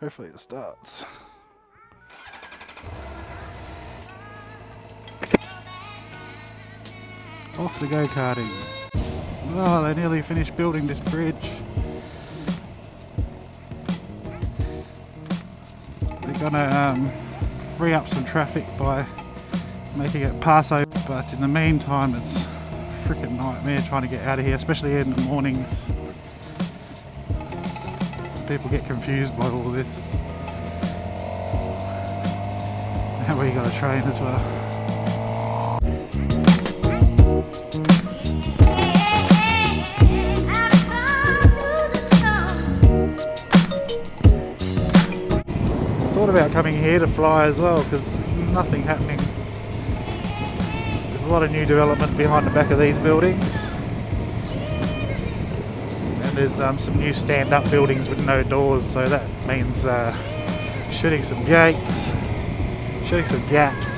Hopefully it starts. Off the go-karting. Oh, they nearly finished building this bridge. They're gonna um, free up some traffic by making it pass over, but in the meantime it's a freaking nightmare trying to get out of here, especially in the mornings. People get confused by all this. Now we got a train as well. Thought about coming here to fly as well because there's nothing happening. There's a lot of new development behind the back of these buildings. There's um, some new stand-up buildings with no doors, so that means uh, shooting some gates, shooting some gaps